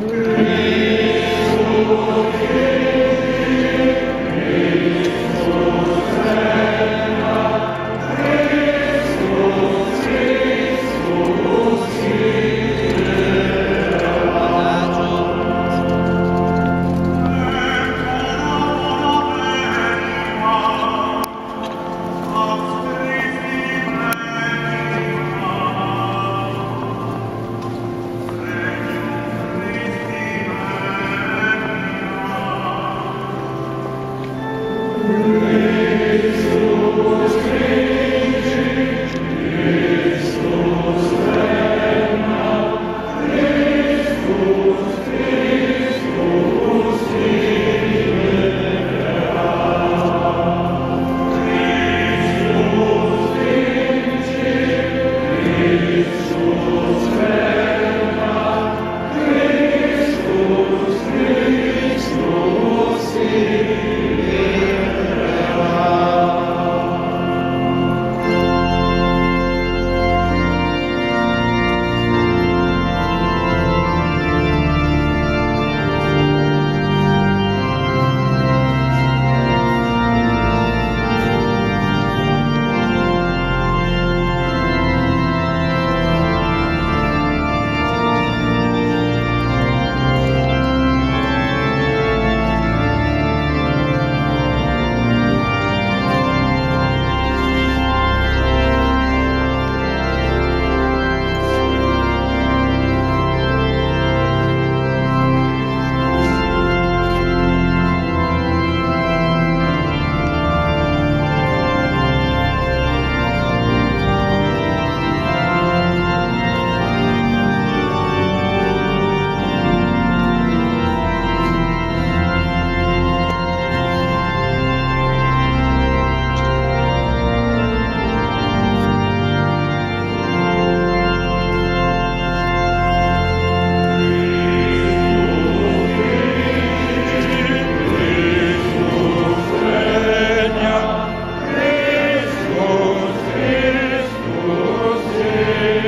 Mm-hmm.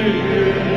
Amém.